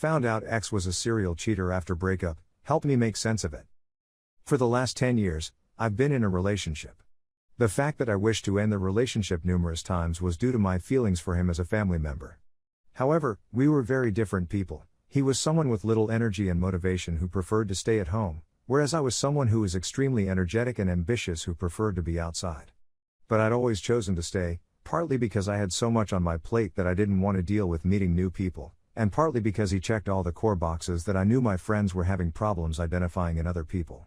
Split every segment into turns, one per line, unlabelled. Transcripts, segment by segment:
Found out X was a serial cheater after breakup, helped me make sense of it. For the last 10 years, I've been in a relationship. The fact that I wished to end the relationship numerous times was due to my feelings for him as a family member. However, we were very different people. He was someone with little energy and motivation who preferred to stay at home, whereas I was someone who was extremely energetic and ambitious who preferred to be outside. But I'd always chosen to stay, partly because I had so much on my plate that I didn't want to deal with meeting new people, and partly because he checked all the core boxes that I knew my friends were having problems identifying in other people.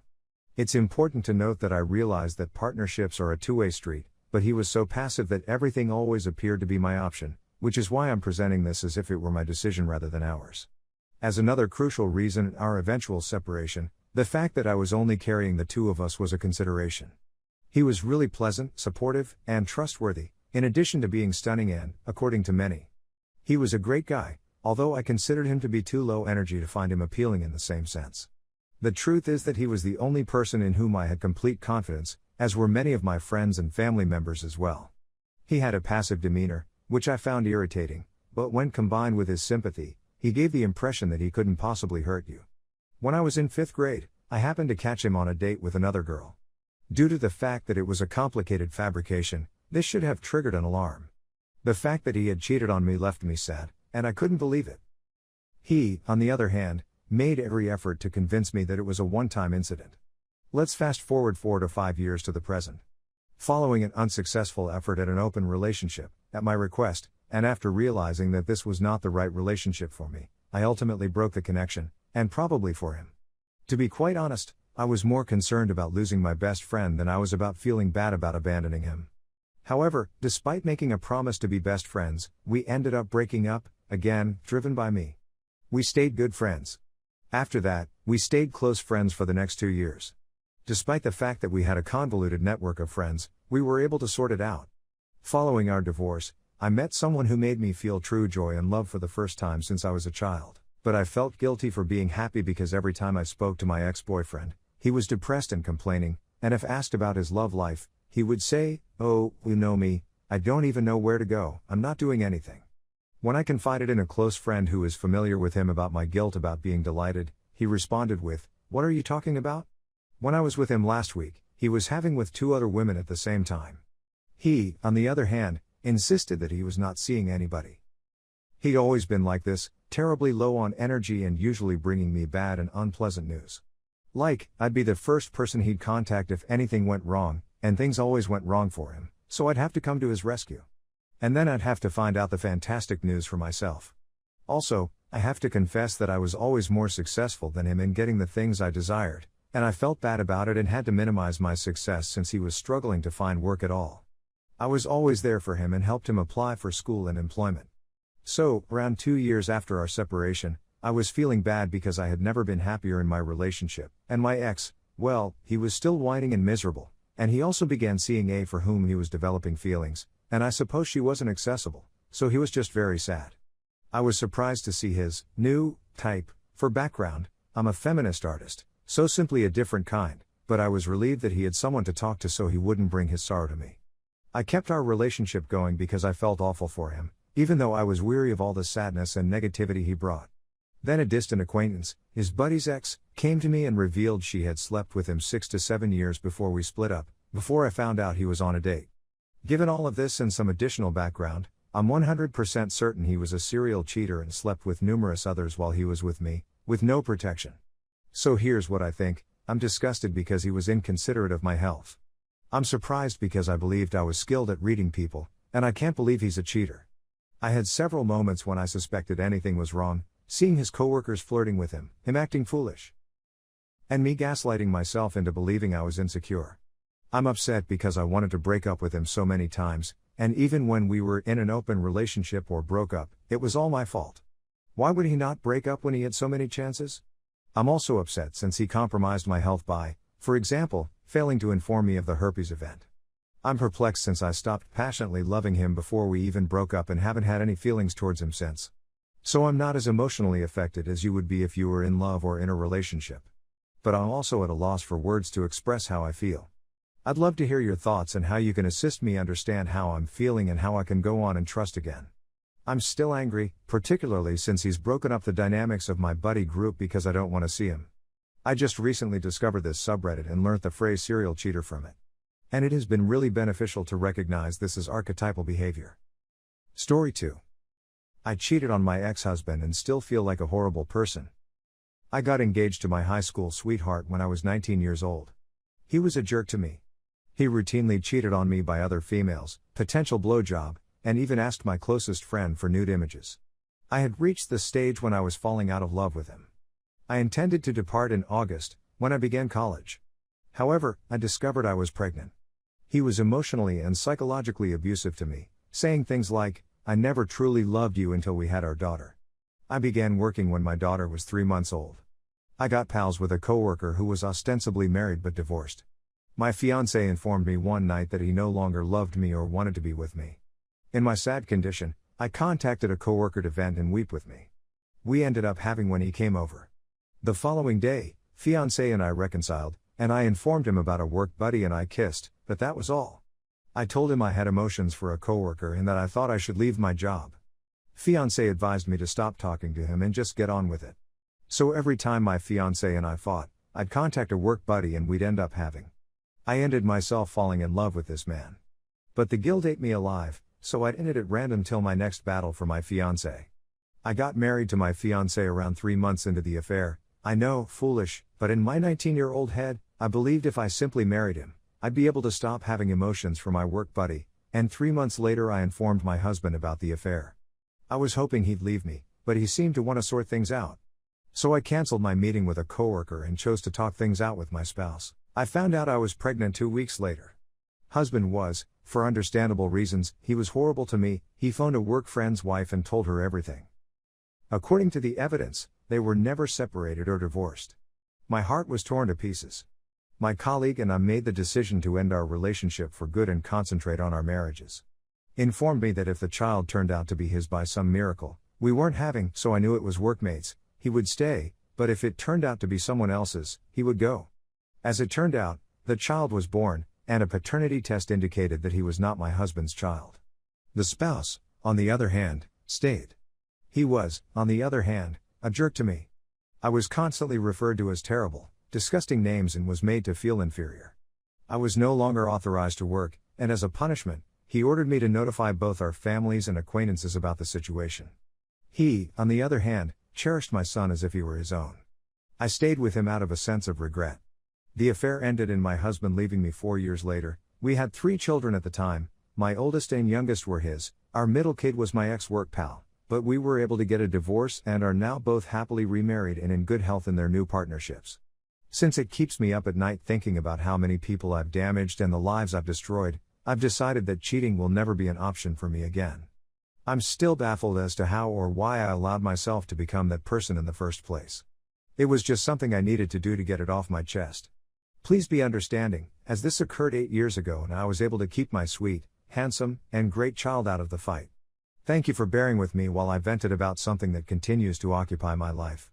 It's important to note that I realized that partnerships are a two way street, but he was so passive that everything always appeared to be my option, which is why I'm presenting this as if it were my decision rather than ours. As another crucial reason, in our eventual separation, the fact that I was only carrying the two of us was a consideration. He was really pleasant, supportive, and trustworthy, in addition to being stunning and, according to many, he was a great guy, although I considered him to be too low energy to find him appealing in the same sense. The truth is that he was the only person in whom I had complete confidence, as were many of my friends and family members as well. He had a passive demeanor, which I found irritating, but when combined with his sympathy, he gave the impression that he couldn't possibly hurt you. When I was in fifth grade, I happened to catch him on a date with another girl. Due to the fact that it was a complicated fabrication, this should have triggered an alarm. The fact that he had cheated on me left me sad, and I couldn't believe it. He, on the other hand, made every effort to convince me that it was a one time incident. Let's fast forward four to five years to the present. Following an unsuccessful effort at an open relationship, at my request, and after realizing that this was not the right relationship for me, I ultimately broke the connection, and probably for him. To be quite honest, I was more concerned about losing my best friend than I was about feeling bad about abandoning him. However, despite making a promise to be best friends, we ended up breaking up, again, driven by me. We stayed good friends. After that, we stayed close friends for the next two years. Despite the fact that we had a convoluted network of friends, we were able to sort it out. Following our divorce, I met someone who made me feel true joy and love for the first time since I was a child. But I felt guilty for being happy because every time I spoke to my ex boyfriend, he was depressed and complaining, and if asked about his love life, he would say, Oh, you know me, I don't even know where to go, I'm not doing anything. When I confided in a close friend who is familiar with him about my guilt about being delighted, he responded with, What are you talking about? When I was with him last week, he was having with two other women at the same time. He, on the other hand, insisted that he was not seeing anybody. He'd always been like this, terribly low on energy and usually bringing me bad and unpleasant news. Like, I'd be the first person he'd contact if anything went wrong, and things always went wrong for him, so I'd have to come to his rescue. And then I'd have to find out the fantastic news for myself. Also, I have to confess that I was always more successful than him in getting the things I desired, and I felt bad about it and had to minimize my success since he was struggling to find work at all. I was always there for him and helped him apply for school and employment. So, around two years after our separation, I was feeling bad because I had never been happier in my relationship, and my ex, well, he was still whining and miserable, and he also began seeing A for whom he was developing feelings, and I suppose she wasn't accessible, so he was just very sad. I was surprised to see his new type. For background, I'm a feminist artist, so simply a different kind, but I was relieved that he had someone to talk to so he wouldn't bring his sorrow to me. I kept our relationship going because I felt awful for him, even though I was weary of all the sadness and negativity he brought. Then a distant acquaintance, his buddy's ex, came to me and revealed she had slept with him six to seven years before we split up, before I found out he was on a date. Given all of this and some additional background, I'm 100% certain he was a serial cheater and slept with numerous others while he was with me, with no protection. So here's what I think I'm disgusted because he was inconsiderate of my health. I'm surprised because I believed I was skilled at reading people, and I can't believe he's a cheater. I had several moments when I suspected anything was wrong, seeing his coworkers flirting with him, him acting foolish, and me gaslighting myself into believing I was insecure. I'm upset because I wanted to break up with him so many times, and even when we were in an open relationship or broke up, it was all my fault. Why would he not break up when he had so many chances? I'm also upset since he compromised my health by, for example, failing to inform me of the herpes event. I'm perplexed since I stopped passionately loving him before we even broke up and haven't had any feelings towards him since. So I'm not as emotionally affected as you would be if you were in love or in a relationship. But I'm also at a loss for words to express how I feel. I'd love to hear your thoughts and how you can assist me understand how I'm feeling and how I can go on and trust again. I'm still angry, particularly since he's broken up the dynamics of my buddy group because I don't want to see him. I just recently discovered this subreddit and learnt the phrase serial cheater from it. And it has been really beneficial to recognize this as archetypal behavior. Story 2 I cheated on my ex husband and still feel like a horrible person. I got engaged to my high school sweetheart when I was 19 years old. He was a jerk to me. He routinely cheated on me by other females, potential blowjob, and even asked my closest friend for nude images. I had reached the stage when I was falling out of love with him. I intended to depart in August, when I began college. However, I discovered I was pregnant. He was emotionally and psychologically abusive to me, saying things like, I never truly loved you until we had our daughter. I began working when my daughter was three months old. I got pals with a coworker who was ostensibly married but divorced. My fiance informed me one night that he no longer loved me or wanted to be with me. In my sad condition, I contacted a coworker to vent and weep with me. We ended up having when he came over. The following day, fiance and I reconciled, and I informed him about a work buddy and I kissed, but that was all. I told him I had emotions for a coworker and that I thought I should leave my job. Fiance advised me to stop talking to him and just get on with it. So every time my fiance and I fought, I'd contact a work buddy and we'd end up having. I ended myself falling in love with this man. But the guild ate me alive, so I'd ended at random till my next battle for my fiance. I got married to my fiance around three months into the affair. I know, foolish, but in my 19 year old head, I believed if I simply married him, I'd be able to stop having emotions for my work buddy, and three months later I informed my husband about the affair. I was hoping he'd leave me, but he seemed to want to sort things out. So I cancelled my meeting with a coworker and chose to talk things out with my spouse. I found out I was pregnant two weeks later. Husband was, for understandable reasons, he was horrible to me, he phoned a work friend's wife and told her everything. According to the evidence, they were never separated or divorced. My heart was torn to pieces. My colleague and I made the decision to end our relationship for good and concentrate on our marriages. Informed me that if the child turned out to be his by some miracle, we weren't having, so I knew it was workmates, he would stay, but if it turned out to be someone else's, he would go. As it turned out, the child was born, and a paternity test indicated that he was not my husband's child. The spouse, on the other hand, stayed. He was, on the other hand, a jerk to me. I was constantly referred to as terrible, disgusting names and was made to feel inferior. I was no longer authorized to work, and as a punishment, he ordered me to notify both our families and acquaintances about the situation. He, on the other hand, cherished my son as if he were his own. I stayed with him out of a sense of regret. The affair ended in my husband leaving me four years later. We had three children at the time, my oldest and youngest were his, our middle kid was my ex work pal, but we were able to get a divorce and are now both happily remarried and in good health in their new partnerships. Since it keeps me up at night thinking about how many people I've damaged and the lives I've destroyed, I've decided that cheating will never be an option for me again. I'm still baffled as to how or why I allowed myself to become that person in the first place. It was just something I needed to do to get it off my chest. Please be understanding, as this occurred eight years ago and I was able to keep my sweet, handsome, and great child out of the fight. Thank you for bearing with me while I vented about something that continues to occupy my life.